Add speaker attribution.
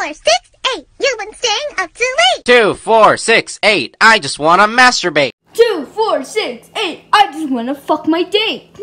Speaker 1: four, six, eight. You've been staying up too late.
Speaker 2: Two, four, six, eight. I just wanna masturbate.
Speaker 3: Two, four, six, eight. I just wanna fuck my date.